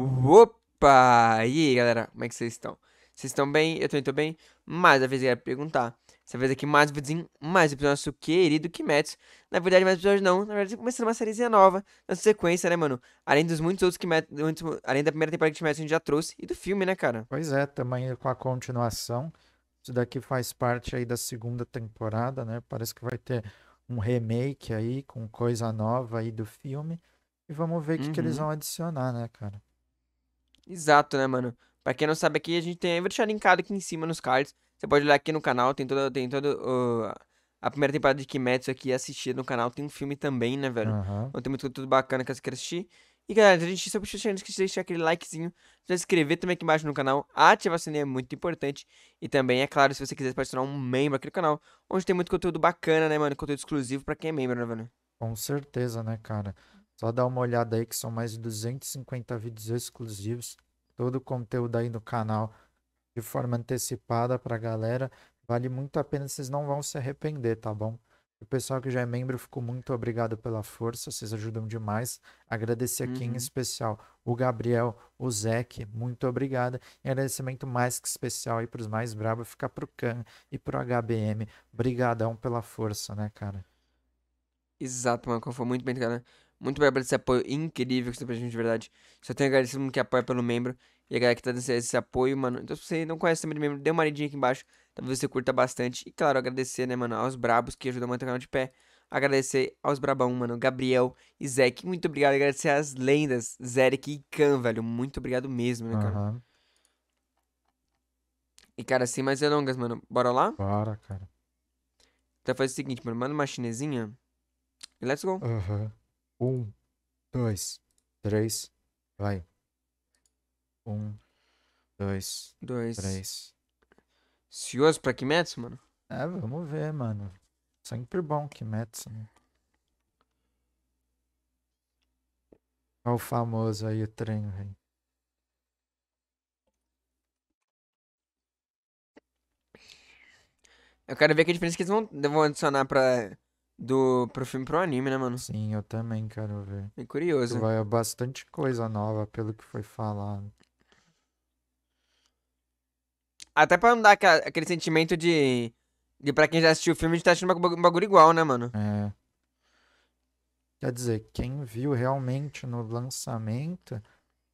Opa! E aí, galera, como é que vocês estão? Vocês estão bem? Eu também tô bem. Mais uma vez eu quero perguntar. Dessa vez aqui mais um videozinho, mais um episódio do nosso querido Kimetsu. Na verdade, mais episódio não. Na verdade, começando uma sériezinha nova, na sequência, né, mano? Além dos muitos outros Kimetsu, muitos- além da primeira temporada de Kimetsu que a gente já trouxe, e do filme, né, cara? Pois é, também com a continuação. Isso daqui faz parte aí da segunda temporada, né? Parece que vai ter um remake aí com coisa nova aí do filme. E vamos ver o que que eles Uhum. vão adicionar, né, cara? Exato, né, mano? Pra quem não sabe aqui, a gente tem. Eu vou deixar linkado aqui em cima nos cards. Você pode olhar aqui no canal, tem toda, tem todo o- a primeira temporada de Kimetsu aqui assistir no canal. Tem um filme também, né, velho? Aham. Então tem muito conteúdo bacana que você quer assistir. E galera, a gente só precisa deixar, deixar aquele likezinho, se inscrever também aqui embaixo no canal, ativar o sininho é muito importante. E também, é claro, se você quiser, se tornar um membro aqui do canal, onde tem muito conteúdo bacana, né, mano? Conteúdo exclusivo pra quem é membro, né, velho? Com certeza, né, cara? Só dá uma olhada aí que são mais de 250 vídeos exclusivos. Todo o conteúdo aí no canal de forma antecipada pra galera. Vale muito a pena, vocês não vão se arrepender, tá bom? O pessoal que já é membro, ficou muito obrigado pela força, vocês ajudam demais. Agradecer aqui em Uhum. especial o Gabriel, o Zeke, muito obrigado. E agradecimento mais que especial aí pros mais bravos, ficar pro Khan e pro HBM. Brigadão pela força, né, cara? Exato, mano, foi muito bem, cara. Muito obrigado por esse apoio incrível que você deu pra gente, de verdade. Só tenho a agradecer todo mundo que apoia pelo membro. E a galera que tá dando esse, esse apoio, mano. Então, se você não conhece também de membro, dê uma olhadinha aqui embaixo. Talvez você curta bastante. E, claro, agradecer, né, mano, aos brabos que ajudam a manter o canal de pé. Agradecer aos brabão, mano, Gabriel e Zeke. Muito obrigado. Agradecer às lendas, Zerek e Khan, velho. Muito obrigado mesmo, né, cara. Aham. E, cara, sem mais delongas, mano. Bora lá? Bora, cara. Então faz o seguinte, mano. Manda uma chinesinha. E let's go. Aham. Um, dois, três, vai. Um, dois, Dois. três. Ansioso pra Kimetsu, mano? É, vamos ver, mano. Sempre bom Kimetsu, né? Olha o famoso aí, o trem, velho. Eu quero ver que diferença que eles vão, vão adicionar pra, do, pro filme pro anime, né, mano? Sim, eu também quero ver. Bem curioso. Vai bastante coisa nova, pelo que foi falado. Até pra não dar aquele sentimento de, de. Pra quem já assistiu o filme, a gente tá bagu- um bagulho igual, né, mano? É. Quer dizer, quem viu realmente no lançamento,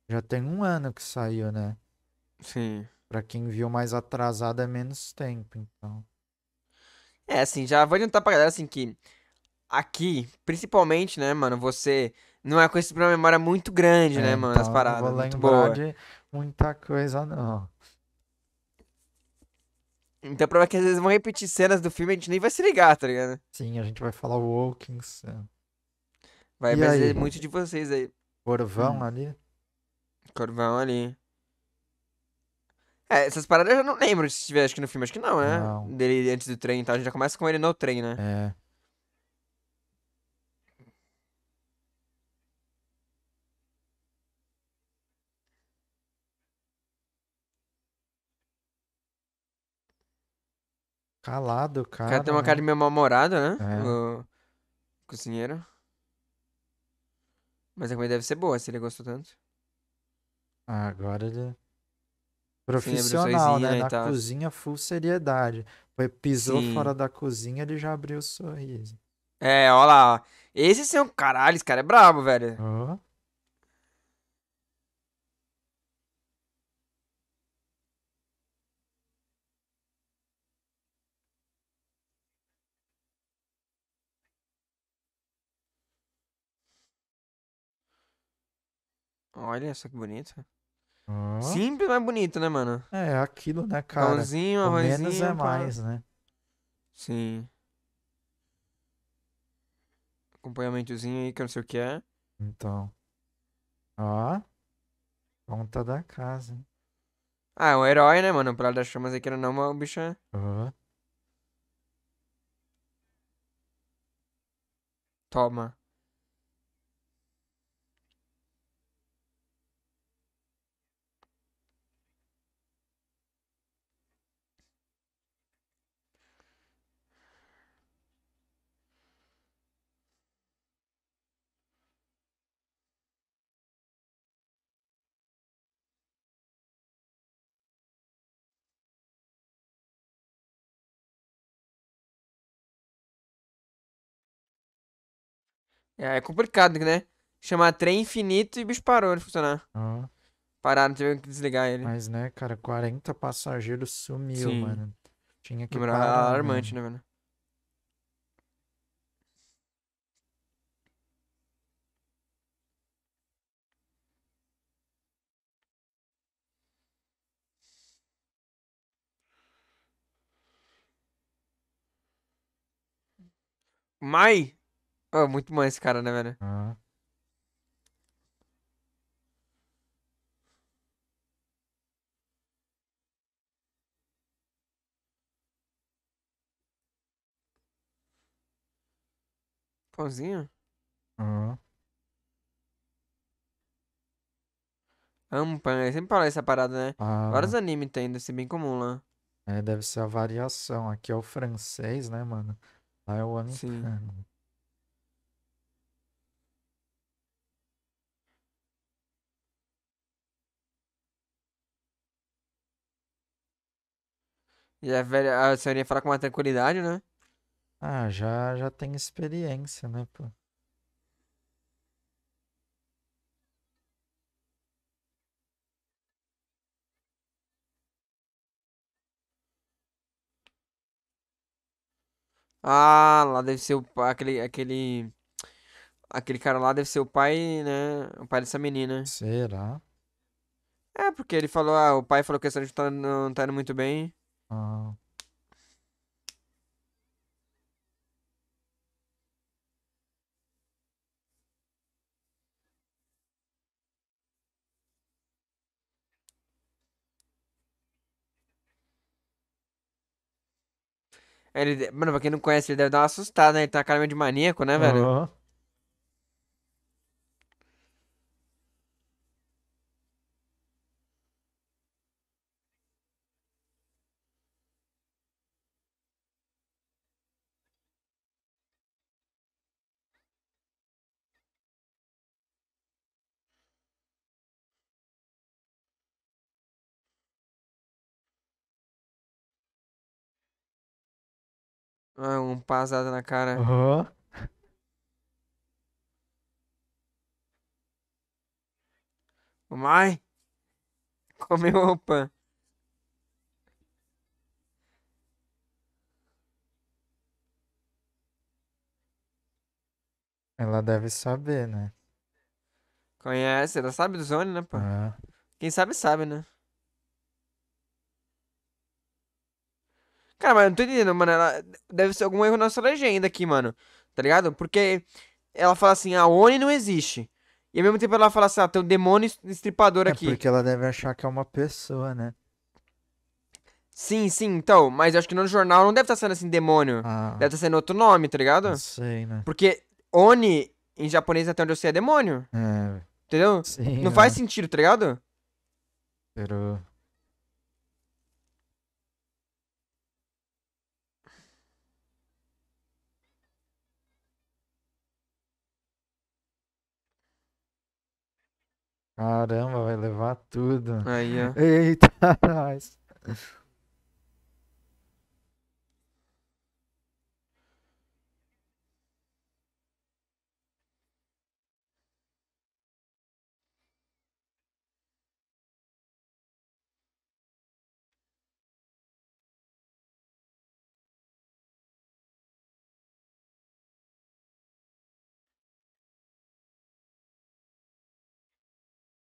já tem um ano que saiu, né? Sim. Pra quem viu mais atrasado é menos tempo, então. É, assim, já vou adiantar pra galera, assim, que aqui, principalmente, né, mano, você não é com esse uma memória muito grande, né, É, mano, das então paradas. Não vou muito boa. de muita coisa, não. Então, prova que às vezes vão repetir cenas do filme e a gente nem vai se ligar, tá ligado? Sim, a gente vai falar o Wilkinson. Vai ser muito de vocês aí. Corvão Hum. ali. Corvão ali. É, essas paradas eu já não lembro se tiver, acho que no filme, acho que não, né? Não. Dele antes do trem e tal. A gente já começa com ele no trem, né? É. Calado, O cara. cara tem uma né? cara de meio mal-humorado, né? É. O cozinheiro. Mas a comida deve ser boa, se ele gostou tanto. Ah, agora ele. Profissional, né? Na cozinha, full seriedade. Foi, pisou Sim. fora da cozinha, ele já abriu o sorriso. É, ó lá. Esse é um caralho, esse cara é brabo, velho. Olha só que bonito. Simples, mas bonito, né, mano? É aquilo, né, cara? Pãozinho, arrozinho. menos é mais, né? Sim. Acompanhamentozinho aí, que eu não sei o que é. Então. Ó. Conta da casa. hein? Ah, é um herói, né, mano? Pra das chamas aí, que não, mas o bicho é... Ó. Toma. É, é complicado, né? Chamar trem infinito e o bicho parou de funcionar. Ó, Pararam, tiveram que desligar ele. mas né, cara, 40 passageiros sumiu, Sim. mano. Tinha que Número parar alarmante, né, mano? Mai? Oh, muito bom esse cara, né, velho? Ó, Pãozinho? ó. Amo pão. Eu sempre falo essa parada, né? Vários Ah, animes tem, deve ser bem comum lá. é, deve ser a variação. Aqui é o francês, né, mano? Lá é o Sim. E a velha, a senhorinha fala com uma tranquilidade, né? Ah, já, já tem experiência, né, pô? Ah, lá deve ser o aquele, aquele, aquele cara lá deve ser o pai, né? O pai dessa menina. Será? É, porque ele falou, ah, o pai falou que a senhora tá, não tá indo muito bem. Ah, Ele, mano, pra quem não conhece, ele deve dar uma assustada, né? Ele tá com cara meio de maníaco, né, velho? ó. Ah, um pasado na cara. Ó. Mai, comeu o pão. Ela deve saber, né? Conhece, ela sabe do Zone, né, pô? Ah, Quem sabe, sabe, né? Cara, mas eu não tô entendendo, mano. Ela deve ser algum erro na nossa legenda aqui, mano. Tá ligado? Porque ela fala assim, a Oni não existe. E ao mesmo tempo ela fala assim, ah, tem um demônio estripador é aqui. porque ela deve achar que é uma pessoa, né? Sim, sim, então. Mas eu acho que no jornal não deve estar sendo assim, demônio. Ah, Deve estar sendo outro nome, tá ligado? não sei, né? Porque Oni, em japonês, até onde eu sei, é demônio. É, Entendeu? sim, Não né? faz sentido, tá ligado? Pero... Caramba, vai levar tudo. Aí, ó. Eita, nós.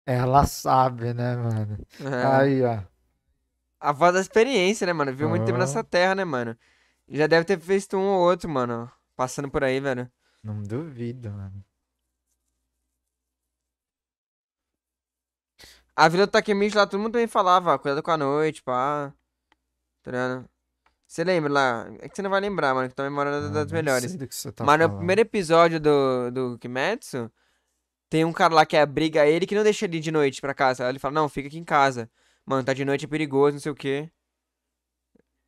Ela sabe, né, mano? É. Aí, ó. A voz da experiência, né, mano? Viu muito tempo Ó, nessa terra, né, mano? Já deve ter visto um ou outro, mano. Passando por aí, velho. não duvido, mano. A Vila do Takemichi lá, todo mundo também falava, cuidado com a noite, pá. Tá ligado? Você lembra lá? É que você não vai lembrar, mano, que tua memória é Ah, das melhores. tá Mas no falando. primeiro episódio do, do Kimetsu, tem um cara lá que abriga ele que não deixa ele ir de noite pra casa. Aí ele fala, não, fica aqui em casa. Mano, tá de noite é perigoso, não sei o quê.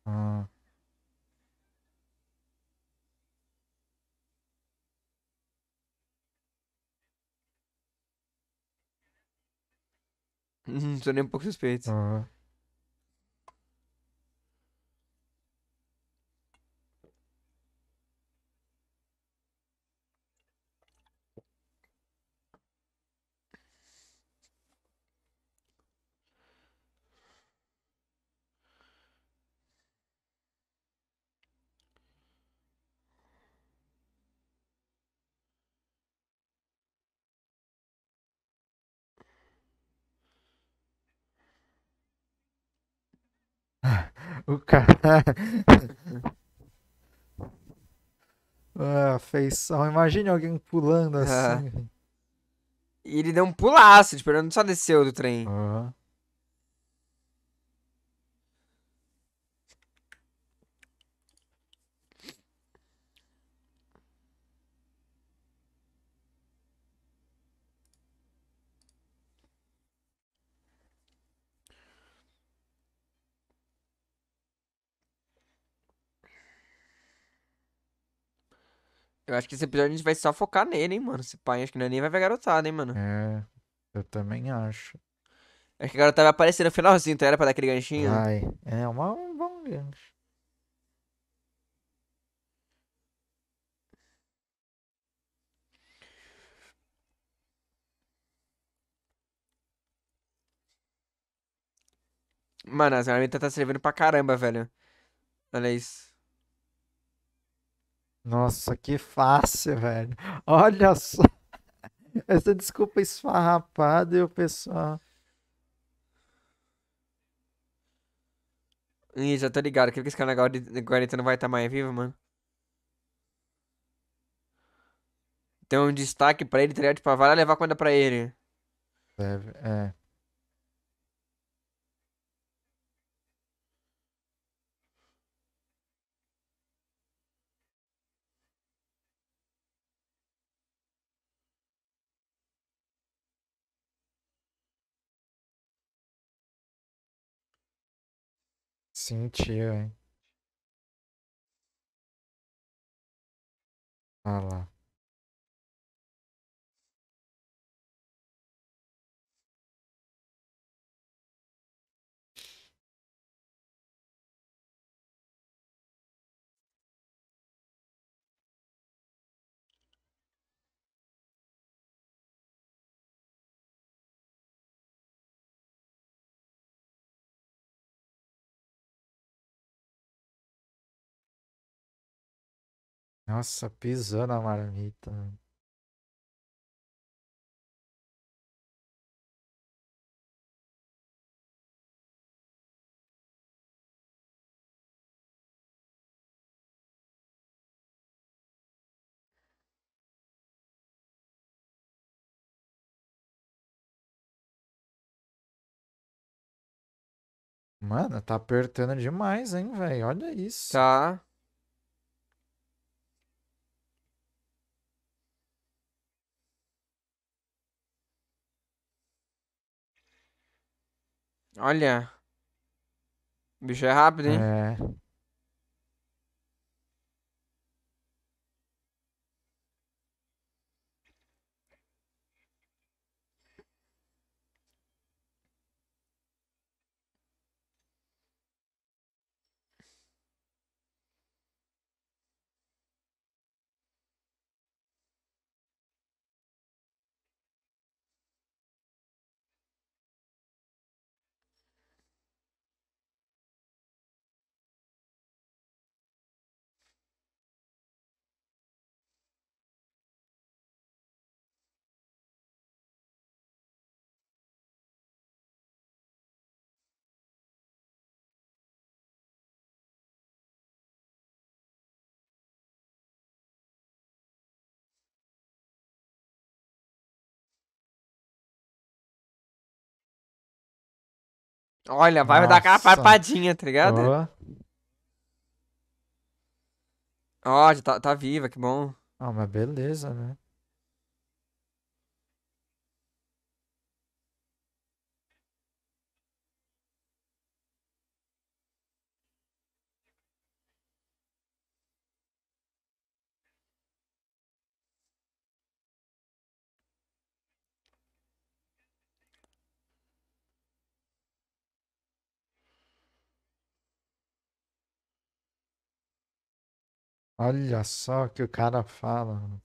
Ah, sou nem um pouco suspeito. ah. O cara. Ah, feição. Imagine alguém pulando Ah. assim. velho. E ele deu um pulaço, tipo, ele não só desceu do trem. Aham. Eu acho que esse episódio a gente vai só focar nele, hein, mano. Esse pai, acho que não é nem vai ver a garotada, hein, mano. É, eu também acho. Acho que a garotada vai aparecer no finalzinho, então era pra dar aquele ganchinho. Vai. É uma, um bom gancho. Mano, as marmitas tá servindo pra caramba, velho. Olha isso. Nossa, que fácil, velho. Olha só. Essa desculpa esfarrapada e o pessoal. Ih, já tô ligado. Que esse cara na guarda- guarita não vai estar mais vivo, mano. Tem um destaque pra ele, tá ligado? Tipo, vai lá levar comida pra ele. É. Sentiu, hein? Olha lá. Nossa, pisou na marmita. Mano, tá apertando demais, hein, velho? Olha isso. Tá. Olha. O bicho é rápido, hein? É. Olha, vai dar aquela Nossa. farpadinha, tá ligado? Ó. Ó, já tá, tá viva, que bom. Ah, mas beleza, né? Olha só o que o cara fala.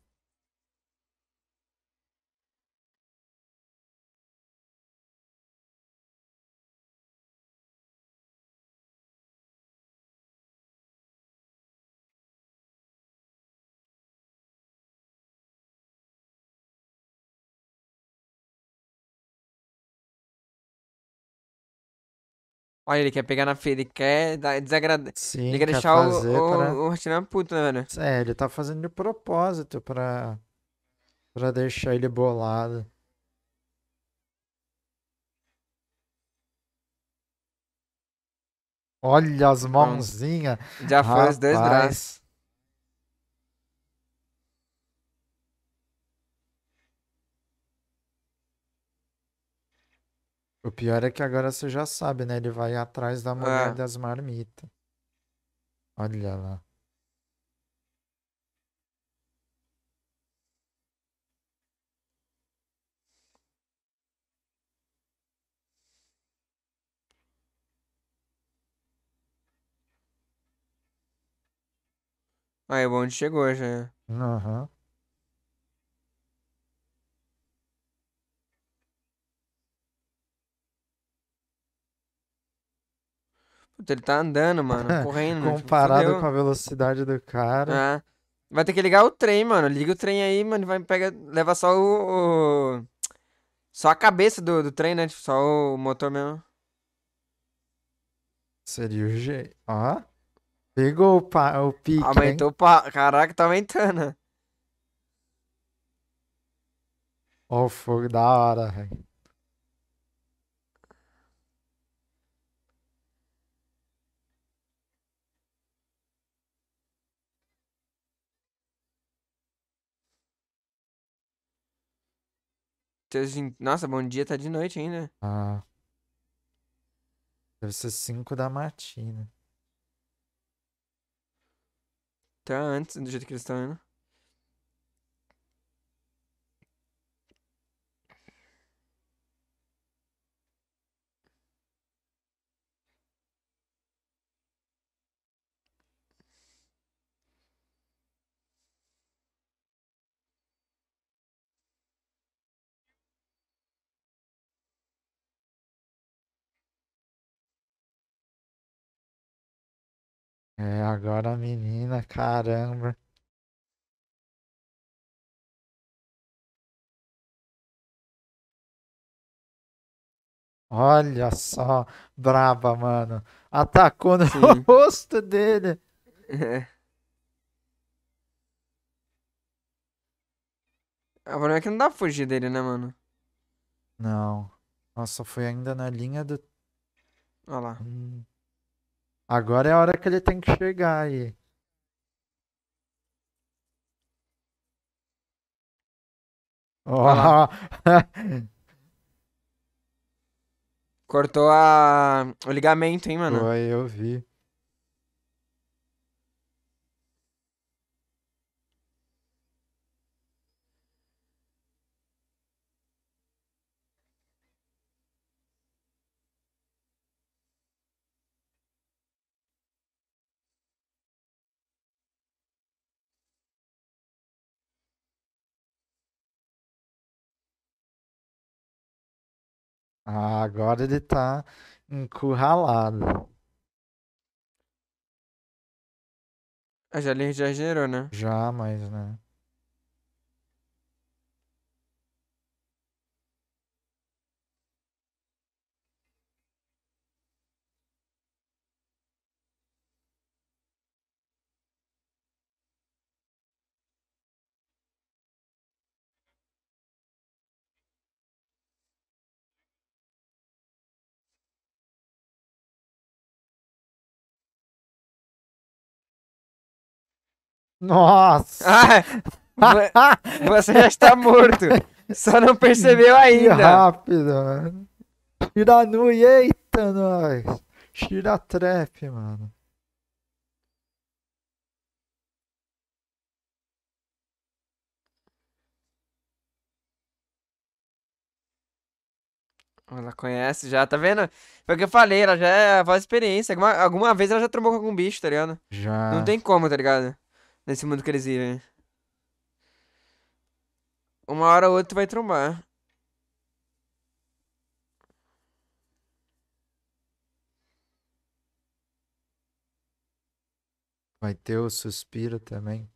Olha, ele quer pegar na feira, ele quer dar- desagradar. Sim, Ele quer quer deixar o, o, pra... o Rotina puto, né, velho? É, ele tá fazendo de propósito pra, pra deixar ele bolado. Olha as mãozinhas. Já foi os dois drives. O pior é que agora você já sabe, né? Ele vai atrás da mulher É. das marmitas. Olha lá. Aí, o bonde chegou já. Aham. Puta, ele tá andando, mano, correndo. tipo, Comparado fudeu. com a velocidade do cara. É. Vai ter que ligar o trem, mano. Liga o trem aí, mano. Vai pegar. Leva só o. o- Só a cabeça do, do trem, né? Tipo, só o motor mesmo. Seria o jeito. Ó. Pegou o, pa... o pique, hein? Aumentou pra. Caraca, tá aumentando. Ó, o fogo da hora, velho. Nossa, bom dia, tá de noite ainda. Ah. Deve ser 5 da matina. Tá antes, do jeito que eles estão indo. É, agora a menina, caramba. Olha só, braba, mano. Atacou no Sim. rosto dele. O problema é que não dá pra fugir dele, né, mano? Não. Nossa, foi ainda na linha do. Olha lá. Hum. Agora é a hora que ele tem que chegar aí. Ó. Cortou a... o ligamento, hein, mano? Foi, eu vi. Ah, agora ele tá encurralado. Já, ele já gerou, né? Já, mas, né? Nossa! Ah, vo- você já está morto. Só não percebeu Que ainda. rápido, mano. Tira nu eita, nós. Tira trap, mano. Ela conhece já, tá vendo? Foi o que eu falei, ela já é a voz experiência. Alguma, alguma vez ela já trombou com algum bicho, tá ligado? Já. Não tem como, tá ligado? Nesse mundo que eles vivem. Uma hora ou outra vai trombar. Vai ter o suspiro também.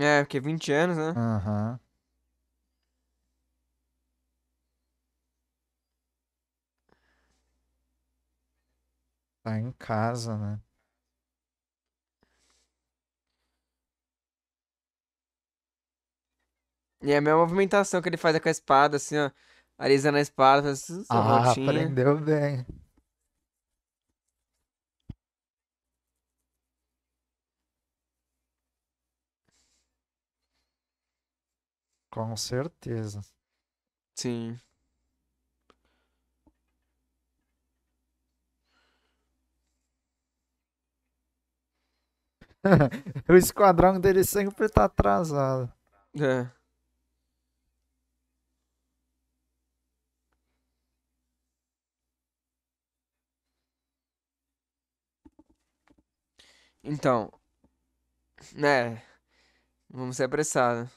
É, porque 20 anos, né? Aham. Tá em casa, né? E é a mesma movimentação que ele faz com a espada, assim, ó. Alisando a espada, faz essa Ah, voltinha. aprendeu bem. Com certeza. Sim. O esquadrão dele sempre tá atrasado. É. Então, né? Vamos ser apressados.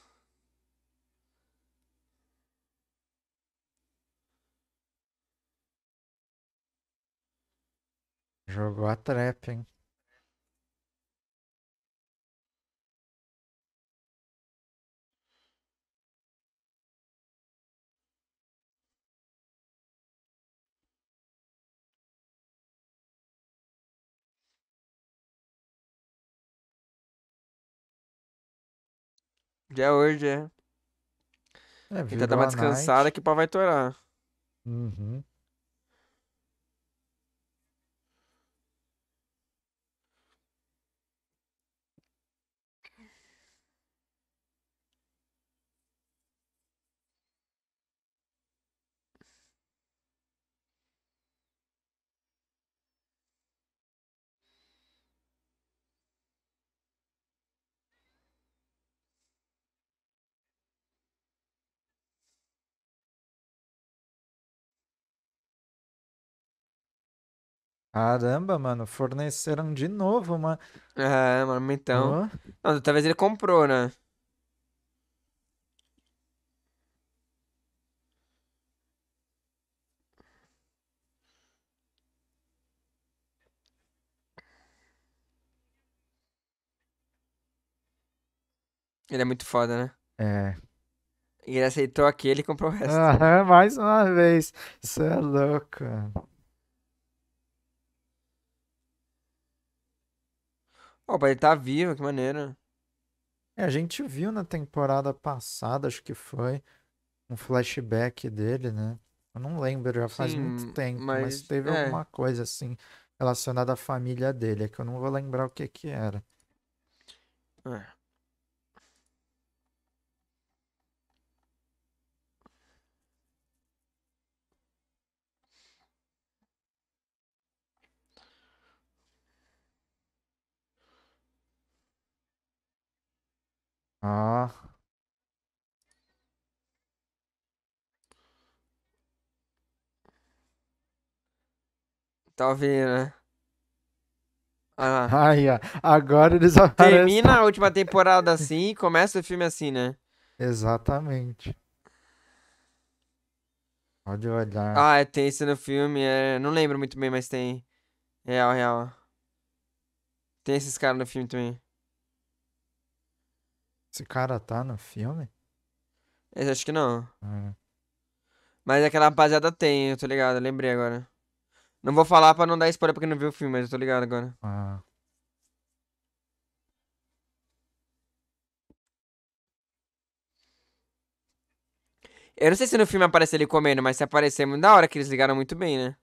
Jogou a trap, hein? Já é hoje, é. É, Tentar dar uma descansada que o pau vai torar. Uhum. Caramba, mano, forneceram de novo, mano. É, mano, então. Não, talvez ele comprou, né? Ele é muito foda, né? É. E ele aceitou aquele e comprou o resto. Aham, mais uma vez. Você é louco. Opa, ele tá vivo, que maneiro. É, a gente viu na temporada passada, acho que foi, um flashback dele, né? Eu não lembro, já faz muito Sim, tempo, mas mas teve é. alguma coisa assim relacionada à família dele, é que eu não vou lembrar o que que era. É. Ah, Tá ouvindo, né? Ah ai, ah, agora eles aparecem. Termina a última temporada assim e começa o filme assim, né? Exatamente. Pode olhar. Ah, é, tem isso no filme, é... Não lembro muito bem, mas tem. Real, real. Tem esses caras no filme também. Esse cara tá no filme? Esse acho que não. É. Mas aquela rapaziada tem, eu tô ligado, eu lembrei agora. Não vou falar pra não dar spoiler pra quem não viu o filme, mas eu tô ligado agora. Ah, Eu não sei se no filme aparece ele comendo, mas se aparecer, é muito da hora que eles ligaram muito bem, né?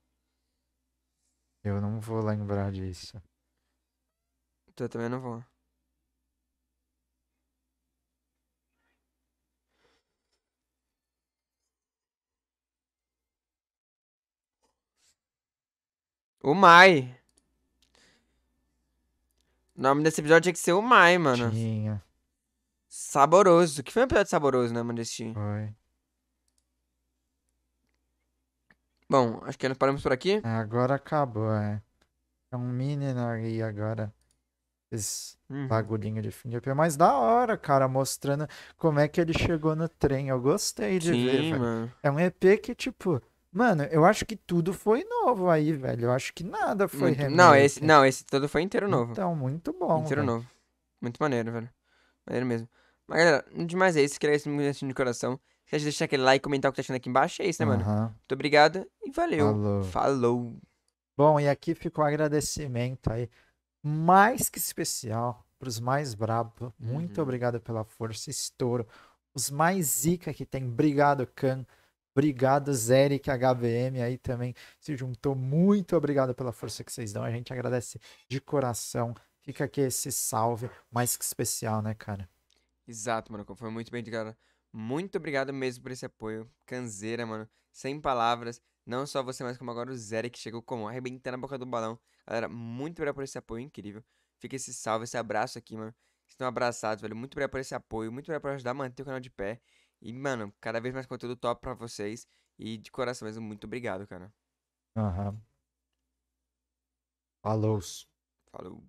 eu não vou lembrar disso. Então eu também não vou. O Mai. O nome desse episódio tinha que ser o Mai, mano. Tinha, Saboroso. Que foi um episódio saboroso, né, mano, desse... foi. Bom, acho que nós paramos por aqui. É, agora acabou, é. É um menino aí agora. Esse Uhum. bagulhinho de fim de EP. Mas da hora, cara, mostrando como é que ele chegou no trem. Eu gostei de ver, Sim, velho. mano. É um EP que, tipo, mano, eu acho que tudo foi novo aí, velho. Eu acho que nada foi Muito- Não, esse, não, esse todo foi inteiro novo. Então, muito bom, inteiro velho. novo. Muito maneiro, velho. Maneiro mesmo. Mas galera, no demais é isso. Queria agradecer muito assim de coração. Se de deixar aquele like, comentar o que tá achando aqui embaixo, é isso, né, mano? Muito obrigado e valeu. Falou. Falou. Bom, e aqui fica o agradecimento aí, mais que especial, pros mais brabos. Muito Uhum. obrigado pela força, estouro. Os mais zica que tem, obrigado, Khan. Obrigado, Zeric HVM aí também se juntou. Muito obrigado pela força que vocês dão. A gente agradece de coração. Fica aqui esse salve mais que especial, né, cara? Exato, mano. Foi muito bem, cara. Muito obrigado mesmo por esse apoio. Canzeira, mano. Sem palavras. Não só você, mas como agora o que chegou como arrebentando a boca do balão. Galera, muito obrigado por esse apoio incrível. Fica esse salve, esse abraço aqui, mano. Estão abraçados, velho. Muito obrigado por esse apoio. Muito obrigado por ajudar a manter o canal de pé. E, mano, cada vez mais conteúdo top pra vocês. E de coração mesmo, muito obrigado, cara. Aham. Falou. Falou.